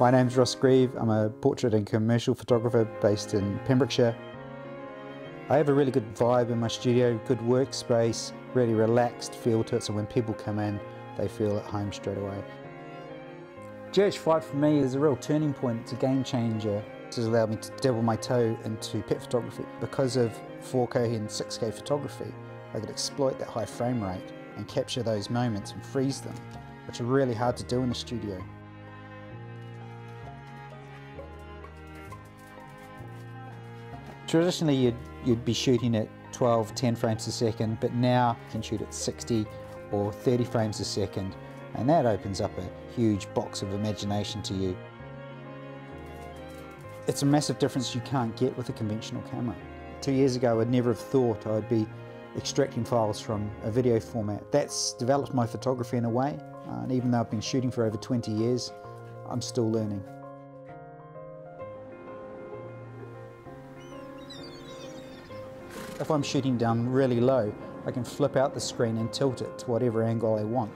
My name's Ross Grieve. I'm a portrait and commercial photographer based in Pembrokeshire. I have a really good vibe in my studio, good workspace, really relaxed feel to it, so when people come in, they feel at home straight away. GH5 for me is a real turning point, it's a game changer. This has allowed me to dabble my toe into pet photography. Because of 4K and 6K photography, I could exploit that high frame rate and capture those moments and freeze them, which are really hard to do in the studio. Traditionally, you'd, you'd be shooting at 12, 10 frames a second, but now you can shoot at 60 or 30 frames a second, and that opens up a huge box of imagination to you. It's a massive difference you can't get with a conventional camera. Two years ago, I'd never have thought I'd be extracting files from a video format. That's developed my photography in a way, uh, and even though I've been shooting for over 20 years, I'm still learning. If I'm shooting down really low, I can flip out the screen and tilt it to whatever angle I want.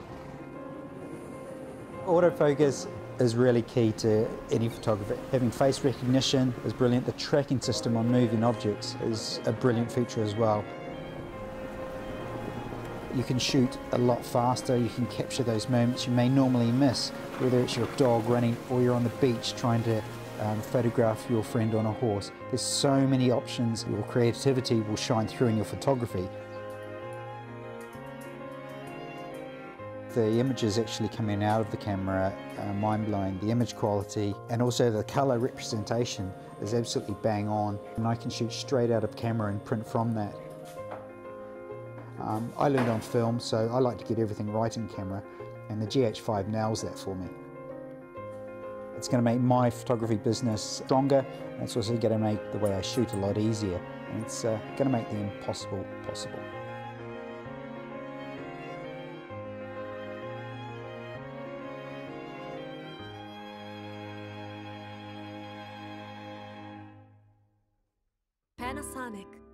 Autofocus is really key to any photographer. Having face recognition is brilliant. The tracking system on moving objects is a brilliant feature as well. You can shoot a lot faster, you can capture those moments you may normally miss, whether it's your dog running or you're on the beach trying to um, photograph your friend on a horse. There's so many options. Your creativity will shine through in your photography. The images actually coming out of the camera are mind-blowing. The image quality and also the colour representation is absolutely bang on. And I can shoot straight out of camera and print from that. Um, I learned on film, so I like to get everything right in camera, and the GH5 nails that for me. It's going to make my photography business stronger and it's also going to make the way I shoot a lot easier and it's uh, going to make the impossible possible. Panasonic